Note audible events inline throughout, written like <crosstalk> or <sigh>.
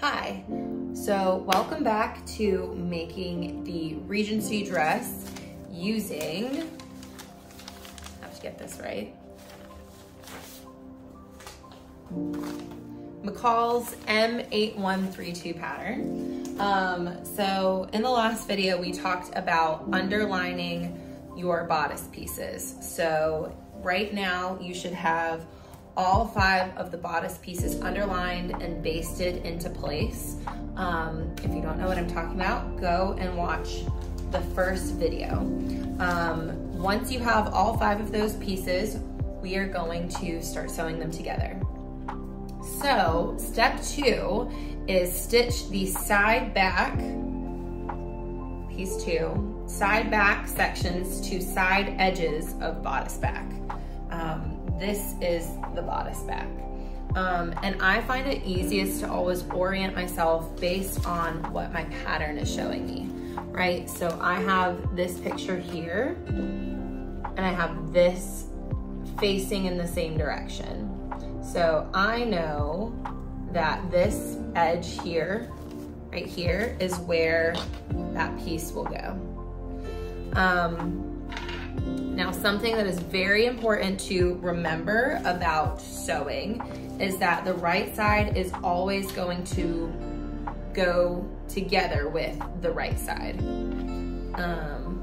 Hi, so welcome back to making the Regency dress using, I have to get this right, McCall's M8132 pattern. Um, so in the last video, we talked about underlining your bodice pieces. So right now you should have all five of the bodice pieces underlined and basted into place. Um, if you don't know what I'm talking about, go and watch the first video. Um, once you have all five of those pieces, we are going to start sewing them together. So step two is stitch the side back, piece two, side back sections to side edges of bodice back. This is the bodice back. Um, and I find it easiest to always orient myself based on what my pattern is showing me, right? So I have this picture here and I have this facing in the same direction. So I know that this edge here, right here, is where that piece will go. Um, now, something that is very important to remember about sewing is that the right side is always going to go together with the right side. Um,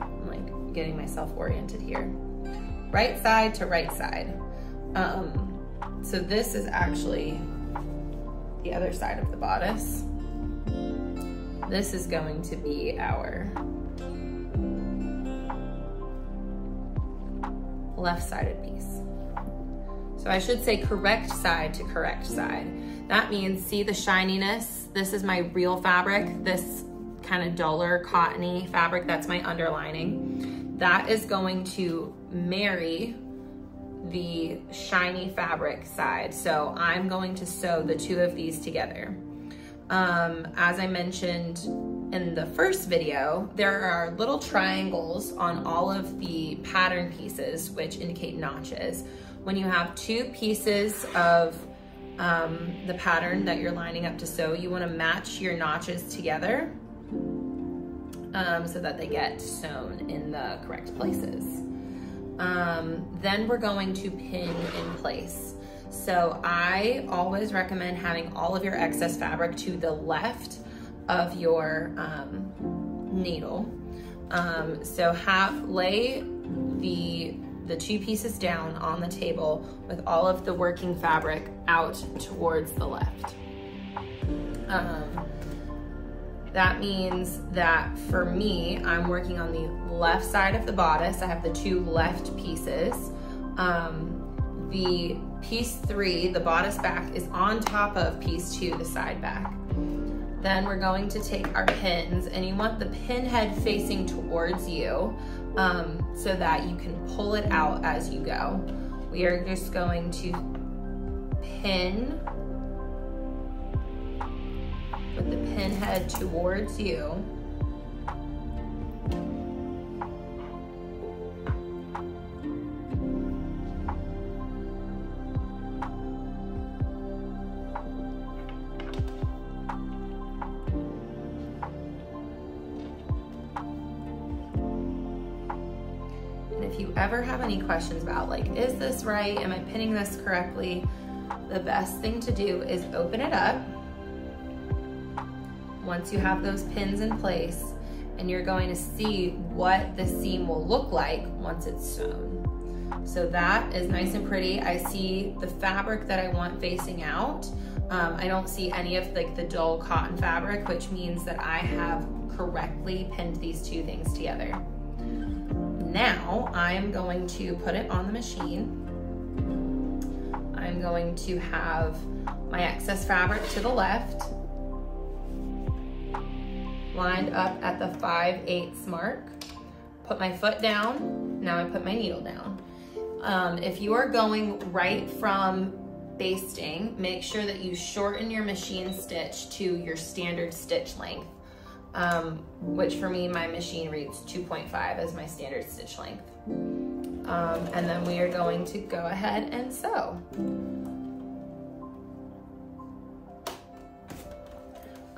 I'm like getting myself oriented here. Right side to right side. Um, so this is actually the other side of the bodice. This is going to be our left-sided piece. So I should say correct side to correct side. That means see the shininess? This is my real fabric. This kind of duller cottony fabric, that's my underlining. That is going to marry the shiny fabric side. So I'm going to sew the two of these together. Um, as I mentioned in the first video, there are little triangles on all of the pattern pieces, which indicate notches. When you have two pieces of um, the pattern that you're lining up to sew, you wanna match your notches together um, so that they get sewn in the correct places. Um, then we're going to pin in place. So I always recommend having all of your excess fabric to the left of your um, needle. Um, so have lay the the two pieces down on the table with all of the working fabric out towards the left. Um, that means that for me, I'm working on the left side of the bodice. I have the two left pieces. Um, the piece three, the bodice back, is on top of piece two, the side back. Then we're going to take our pins and you want the pin head facing towards you um, so that you can pull it out as you go. We are just going to pin, put the pin head towards you ever have any questions about like, is this right? Am I pinning this correctly? The best thing to do is open it up. Once you have those pins in place and you're going to see what the seam will look like once it's sewn. So that is nice and pretty. I see the fabric that I want facing out. Um, I don't see any of like the dull cotton fabric, which means that I have correctly pinned these two things together. Now I'm going to put it on the machine. I'm going to have my excess fabric to the left, lined up at the 5 8 mark. Put my foot down, now I put my needle down. Um, if you are going right from basting, make sure that you shorten your machine stitch to your standard stitch length um, which for me, my machine reads 2.5 as my standard stitch length. Um, and then we are going to go ahead and sew.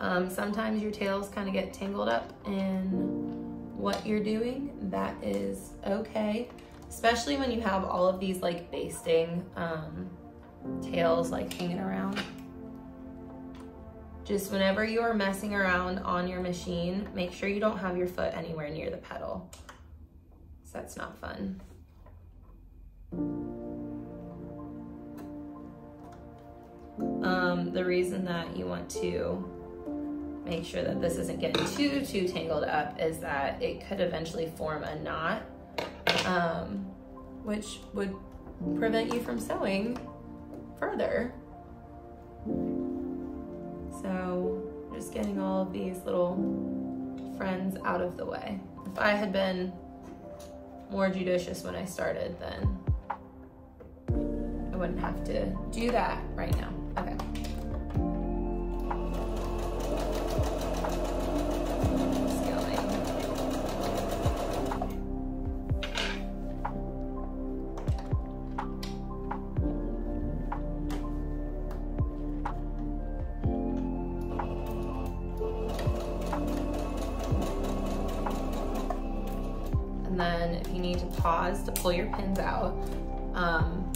Um, sometimes your tails kind of get tangled up in what you're doing. That is okay, especially when you have all of these like basting um, tails like hanging around. Just whenever you are messing around on your machine, make sure you don't have your foot anywhere near the pedal. So that's not fun. Um, the reason that you want to make sure that this isn't getting too, too tangled up is that it could eventually form a knot, um, which would prevent you from sewing further. So just getting all of these little friends out of the way. If I had been more judicious when I started, then I wouldn't have to do that right now. Okay. You need to pause to pull your pins out, um,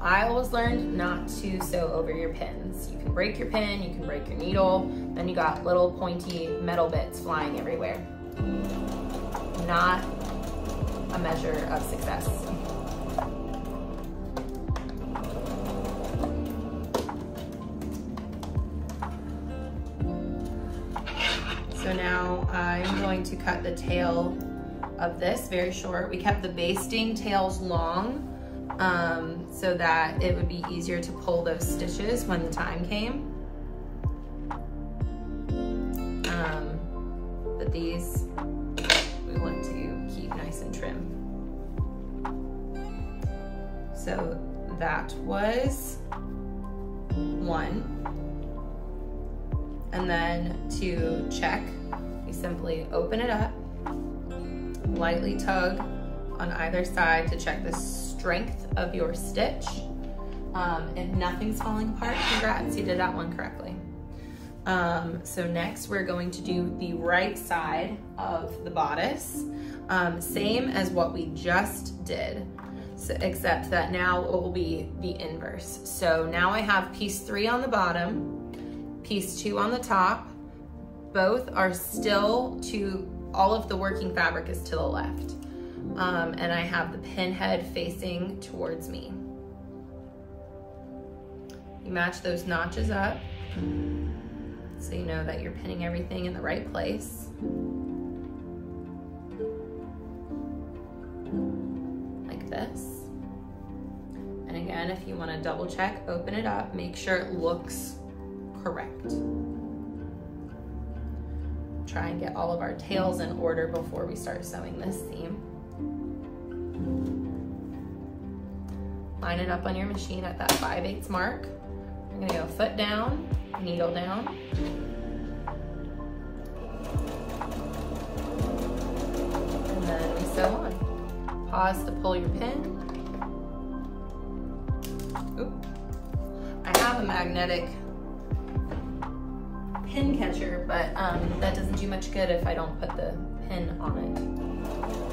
I always learned not to sew over your pins. You can break your pin, you can break your needle, then you got little pointy metal bits flying everywhere. Not a measure of success. So now I'm going to cut the tail of this very short. We kept the basting tails long um, so that it would be easier to pull those stitches when the time came. Um, but these we want to keep nice and trim. So that was one. And then to check, we simply open it up, lightly tug on either side to check the strength of your stitch. Um, if nothing's falling apart, congrats, you did that one correctly. Um, so next we're going to do the right side of the bodice, um, same as what we just did, so, except that now it will be the inverse. So now I have piece three on the bottom, piece two on the top. Both are still to, all of the working fabric is to the left. Um, and I have the pin head facing towards me. You match those notches up so you know that you're pinning everything in the right place. Like this. And again, if you wanna double check, open it up, make sure it looks correct. Try and get all of our tails in order before we start sewing this seam. Line it up on your machine at that 5 8 mark. I'm gonna go foot down, needle down. And then we sew on. Pause to pull your pin. Oop. I have a magnetic pin catcher, but um, that doesn't do much good if I don't put the pin on it.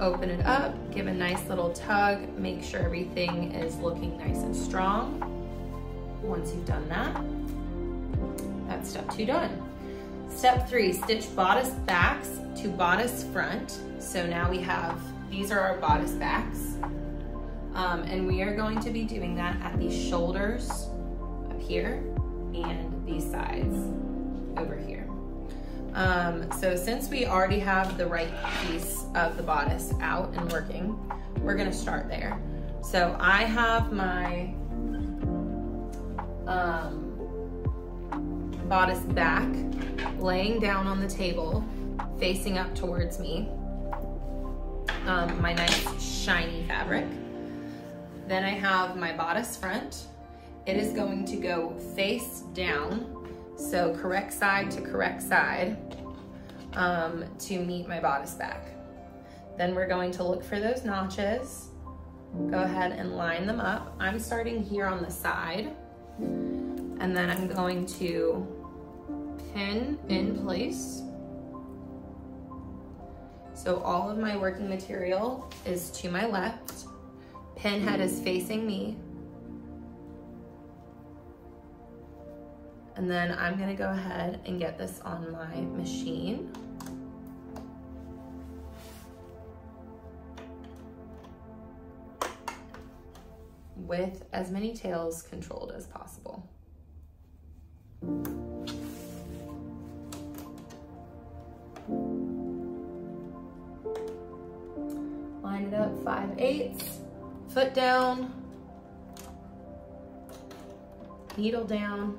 Open it up, give a nice little tug, make sure everything is looking nice and strong. Once you've done that, that's step two done. Step three, stitch bodice backs to bodice front. So now we have, these are our bodice backs. Um, and we are going to be doing that at the shoulders up here and these sides over here. Um, so since we already have the right piece of the bodice out and working, we're gonna start there. So I have my um, bodice back laying down on the table, facing up towards me. um, my nice shiny fabric. Then I have my bodice front. It is going to go face down, so correct side to correct side um, to meet my bodice back. Then we're going to look for those notches. Go ahead and line them up. I'm starting here on the side and then I'm going to pin in place. So all of my working material is to my left. Pin head is facing me. And then I'm gonna go ahead and get this on my machine. with as many tails controlled as possible. Line it up 5 eighths, foot down, needle down,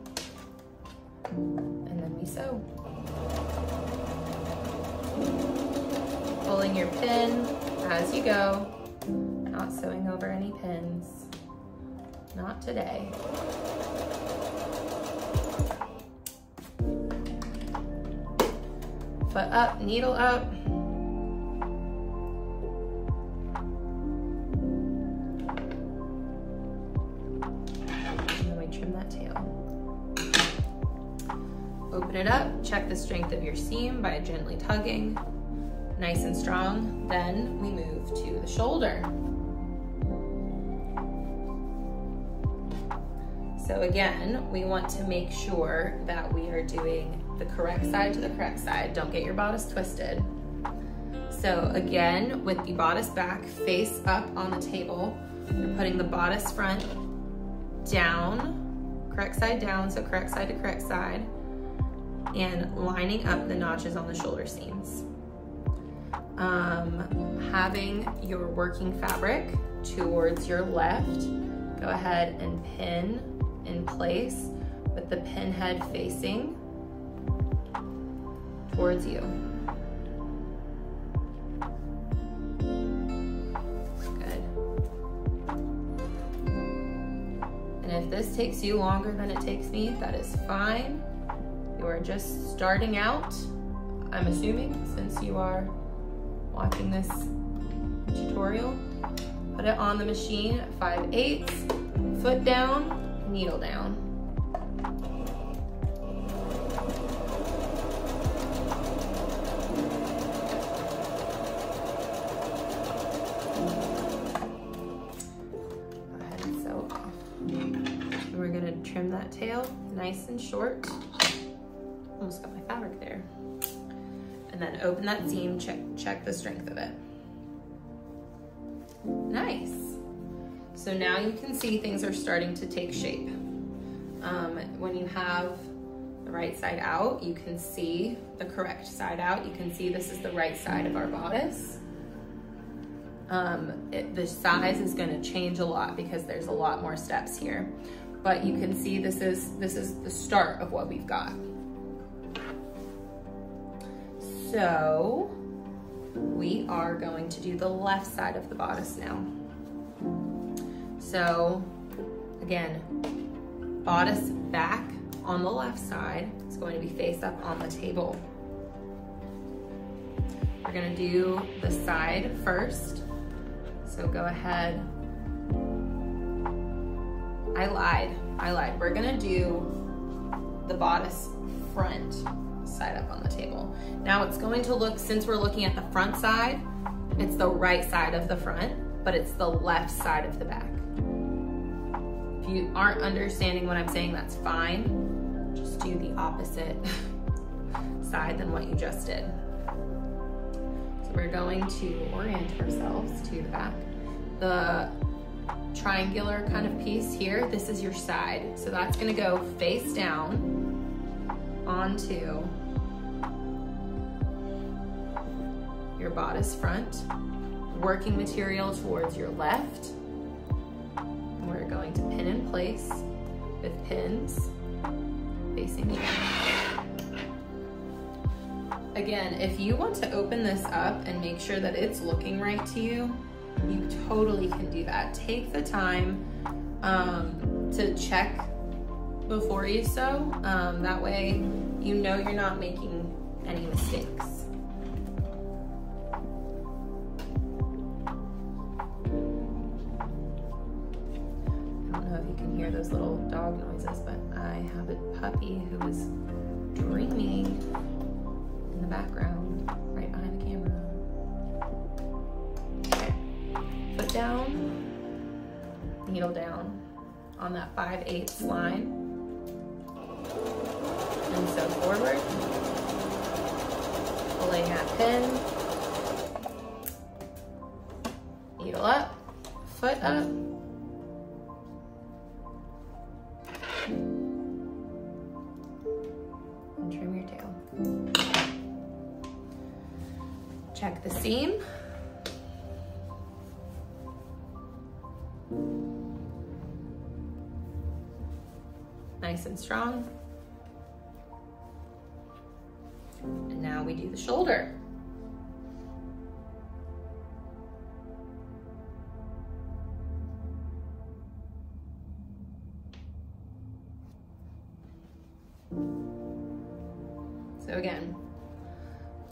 and then we sew. Pulling your pin as you go, not sewing over any pins. Not today. Foot up, needle up. Check the strength of your seam by gently tugging. Nice and strong. Then we move to the shoulder. So again, we want to make sure that we are doing the correct side to the correct side. Don't get your bodice twisted. So again, with the bodice back face up on the table, you're putting the bodice front down, correct side down, so correct side to correct side, and lining up the notches on the shoulder seams. Um, having your working fabric towards your left, go ahead and pin in place with the pin head facing towards you. Good. And if this takes you longer than it takes me, that is fine. You are just starting out, I'm assuming, since you are watching this tutorial. Put it on the machine at 5 eighths, foot down, needle down. Go ahead and sew. We're gonna trim that tail, nice and short. Almost got my fabric there. And then open that seam, check, check the strength of it. Nice. So now you can see things are starting to take shape. Um, when you have the right side out, you can see the correct side out. You can see this is the right side of our bodice. Um, it, the size is gonna change a lot because there's a lot more steps here but you can see this is, this is the start of what we've got. So we are going to do the left side of the bodice now. So again, bodice back on the left side is going to be face up on the table. We're gonna do the side first. So go ahead I lied. I lied. We're gonna do the bodice front side up on the table. Now it's going to look, since we're looking at the front side, it's the right side of the front, but it's the left side of the back. If you aren't understanding what I'm saying, that's fine. Just do the opposite <laughs> side than what you just did. So we're going to orient ourselves to the back. The triangular kind of piece here, this is your side. So that's gonna go face down onto your bodice front, working material towards your left. We're going to pin in place with pins facing you. Again, if you want to open this up and make sure that it's looking right to you, you totally can do that. Take the time um, to check before you sew. Um, that way you know you're not making any mistakes. Needle down on that 5 8 line. And so forward, pulling that pin, needle up, foot up, Nice and strong. And now we do the shoulder. So again,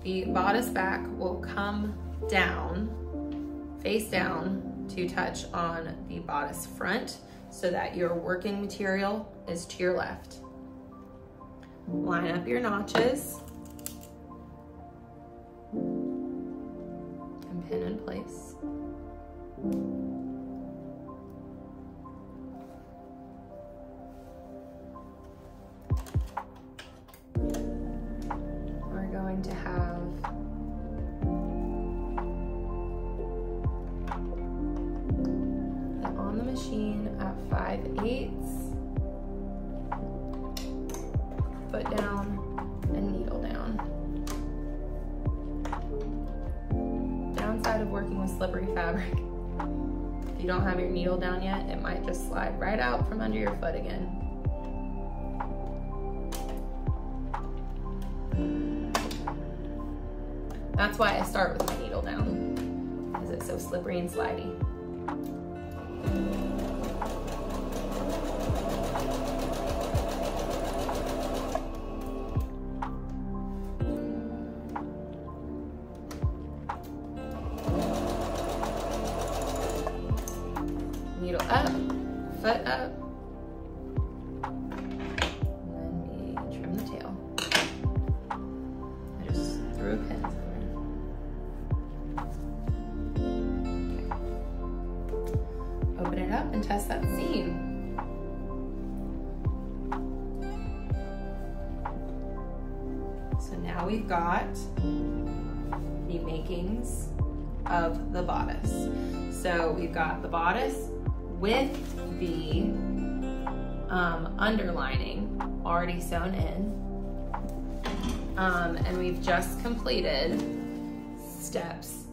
the bodice back will come down, face down to touch on the bodice front so that your working material is to your left. Line up your notches and pin in place. You don't have your needle down yet, it might just slide right out from under your foot again. That's why I start with my needle down, because it's so slippery and slidey. Test that seam. So now we've got the makings of the bodice. So we've got the bodice with the um, underlining already sewn in. Um, and we've just completed steps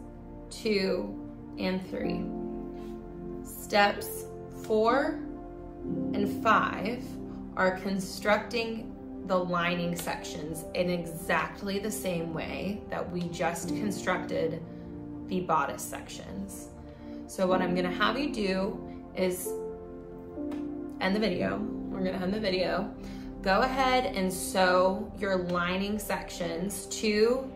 two and three. Steps four and five are constructing the lining sections in exactly the same way that we just constructed the bodice sections. So what I'm gonna have you do is end the video. We're gonna end the video. Go ahead and sew your lining sections two,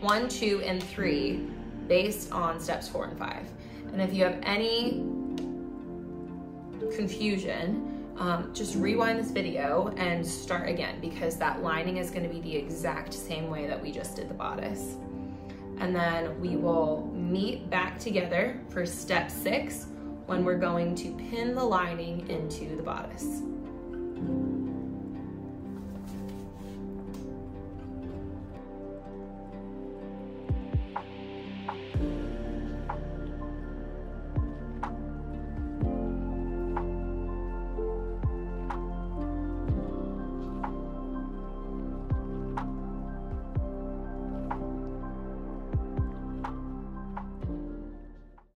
one, two, and three based on steps four and five. And if you have any confusion, um, just rewind this video and start again because that lining is gonna be the exact same way that we just did the bodice. And then we will meet back together for step six when we're going to pin the lining into the bodice.